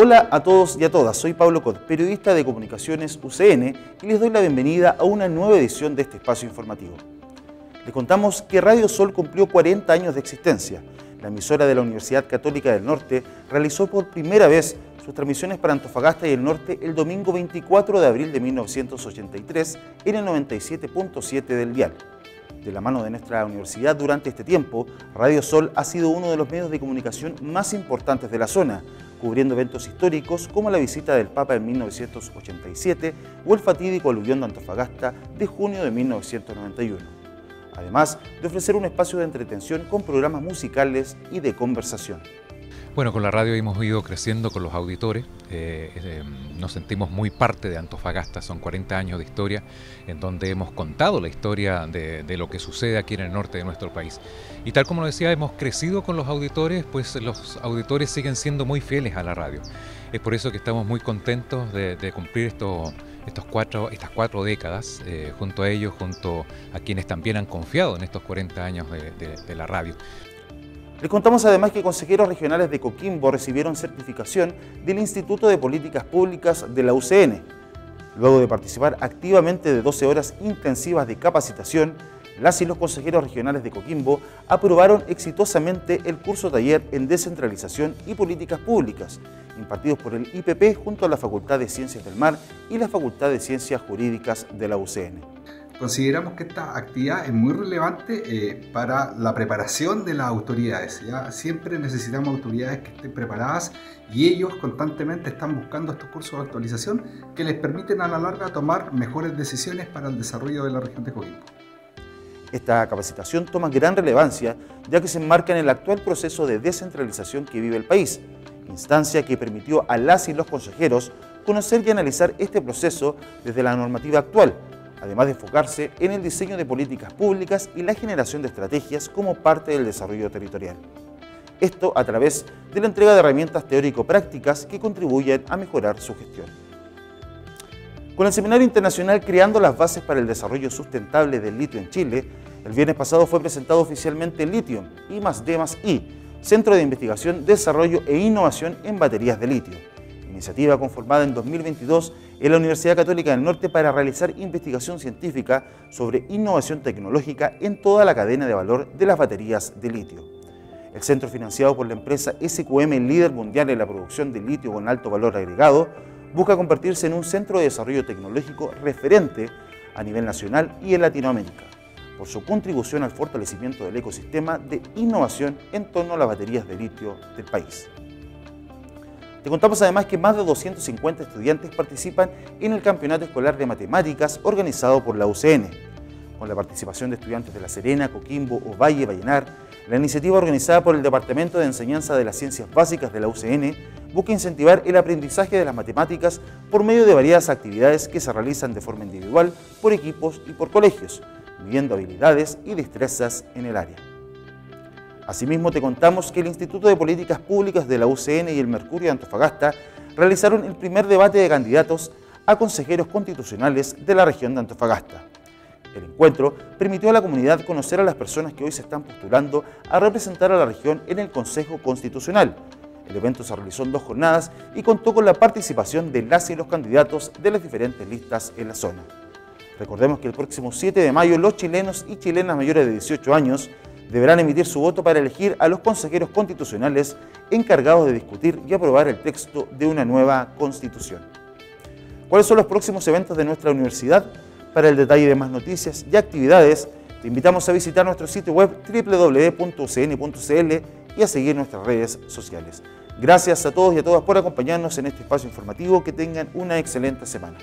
Hola a todos y a todas, soy Pablo Cot, periodista de Comunicaciones UCN y les doy la bienvenida a una nueva edición de este espacio informativo. Les contamos que Radio Sol cumplió 40 años de existencia. La emisora de la Universidad Católica del Norte realizó por primera vez sus transmisiones para Antofagasta y el Norte el domingo 24 de abril de 1983 en el 97.7 del dial. De la mano de nuestra universidad durante este tiempo, Radio Sol ha sido uno de los medios de comunicación más importantes de la zona, cubriendo eventos históricos como la visita del Papa en 1987 o el fatídico aluvión de Antofagasta de junio de 1991. Además de ofrecer un espacio de entretención con programas musicales y de conversación. Bueno, con la radio hemos ido creciendo con los auditores, eh, eh, nos sentimos muy parte de Antofagasta, son 40 años de historia en donde hemos contado la historia de, lo que sucede aquí en el norte de nuestro país. Y tal como lo decía, hemos crecido con los auditores, pues los auditores siguen siendo muy fieles a la radio. Es por eso que estamos muy contentos de, cumplir esto, estos cuatro, estas cuatro décadas, eh, junto a ellos, junto a quienes también han confiado en estos 40 años de la radio. Les contamos además que consejeros regionales de Coquimbo recibieron certificación del Instituto de Políticas Públicas de la UCN. Luego de participar activamente de 12 horas intensivas de capacitación, las y los consejeros regionales de Coquimbo aprobaron exitosamente el curso taller en descentralización y políticas públicas, impartidos por el IPP junto a la Facultad de Ciencias del Mar y la Facultad de Ciencias Jurídicas de la UCN. Consideramos que esta actividad es muy relevante eh, para la preparación de las autoridades. ¿ya? Siempre necesitamos autoridades que estén preparadas y ellos constantemente están buscando estos cursos de actualización que les permiten a la larga tomar mejores decisiones para el desarrollo de la región de Coquimbo. Esta capacitación toma gran relevancia ya que se enmarca en el actual proceso de descentralización que vive el país, instancia que permitió a las y los consejeros conocer y analizar este proceso desde la normativa actual, además de enfocarse en el diseño de políticas públicas y la generación de estrategias como parte del desarrollo territorial. Esto a través de la entrega de herramientas teórico-prácticas que contribuyen a mejorar su gestión. Con el Seminario Internacional Creando las Bases para el Desarrollo Sustentable del Litio en Chile, el viernes pasado fue presentado oficialmente Litio, I más D I, Centro de Investigación, Desarrollo e Innovación en Baterías de Litio, iniciativa conformada en 2022 en la Universidad Católica del Norte para realizar investigación científica sobre innovación tecnológica en toda la cadena de valor de las baterías de litio. El centro financiado por la empresa SQM, líder mundial en la producción de litio con alto valor agregado, busca convertirse en un centro de desarrollo tecnológico referente a nivel nacional y en Latinoamérica, por su contribución al fortalecimiento del ecosistema de innovación en torno a las baterías de litio del país. Te contamos además que más de 250 estudiantes participan en el Campeonato Escolar de Matemáticas organizado por la UCN. Con la participación de estudiantes de La Serena, Coquimbo, Ovalle, Vallenar, la iniciativa organizada por el Departamento de Enseñanza de las Ciencias Básicas de la UCN busca incentivar el aprendizaje de las matemáticas por medio de variadas actividades que se realizan de forma individual, por equipos y por colegios, midiendo habilidades y destrezas en el área. Asimismo, te contamos que el Instituto de Políticas Públicas de la UCN y el Mercurio de Antofagasta realizaron el primer debate de candidatos a consejeros constitucionales de la región de Antofagasta. El encuentro permitió a la comunidad conocer a las personas que hoy se están postulando a representar a la región en el Consejo Constitucional. El evento se realizó en dos jornadas y contó con la participación de las y los candidatos de las diferentes listas en la zona. Recordemos que el próximo 7 de mayo los chilenos y chilenas mayores de 18 años deberán emitir su voto para elegir a los consejeros constitucionales encargados de discutir y aprobar el texto de una nueva constitución. ¿Cuáles son los próximos eventos de nuestra universidad? Para el detalle de más noticias y actividades, te invitamos a visitar nuestro sitio web www.ucn.cl y a seguir nuestras redes sociales. Gracias a todos y a todas por acompañarnos en este espacio informativo. Que tengan una excelente semana.